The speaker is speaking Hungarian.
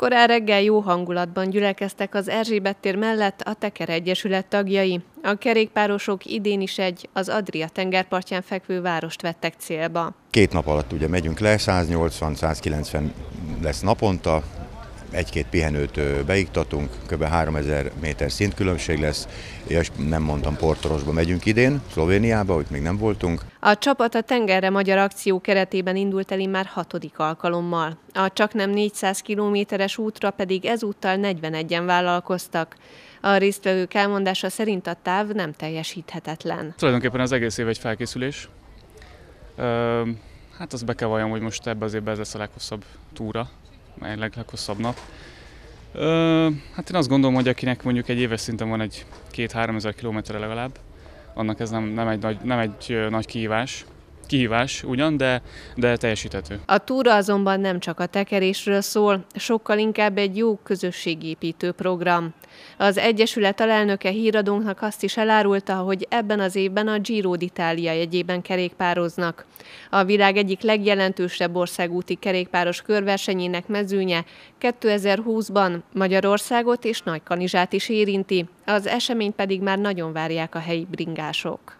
Korán reggel jó hangulatban gyülekeztek az Erzsébet tér mellett a Teker Egyesület tagjai. A kerékpárosok idén is egy az Adria tengerpartján fekvő várost vettek célba. Két nap alatt ugye megyünk le, 180-190 lesz naponta, egy-két pihenőt beiktatunk, kb. 3000 méter szintkülönbség lesz, és nem mondtam Portorosba megyünk idén, Szlovéniába, hogy még nem voltunk. A csapat a Tengerre Magyar Akció keretében indult el már hatodik alkalommal. A csak nem 400 kilométeres útra pedig ezúttal 41-en vállalkoztak. A résztvevők elmondása szerint a táv nem teljesíthetetlen. Tulajdonképpen az egész év egy felkészülés. hát azt be kell valljam, hogy most ebbe az évben ez lesz a leghosszabb túra, mely leghosszabb nap. Ö, hát én azt gondolom, hogy akinek mondjuk egy éves szinten van egy két-három ezer kilométerre legalább, annak ez nem, nem, egy, nagy, nem egy nagy kihívás, kihívás ugyan, de, de teljesíthető. A túra azonban nem csak a tekerésről szól, sokkal inkább egy jó közösségépítő program. Az Egyesület alelnöke híradónknak azt is elárulta, hogy ebben az évben a Giro d'Italia jegyében kerékpároznak. A világ egyik legjelentősebb országúti kerékpáros körversenyének mezőnye 2020-ban Magyarországot és Nagykanizsát is érinti, az esemény pedig már nagyon várják a helyi bringások.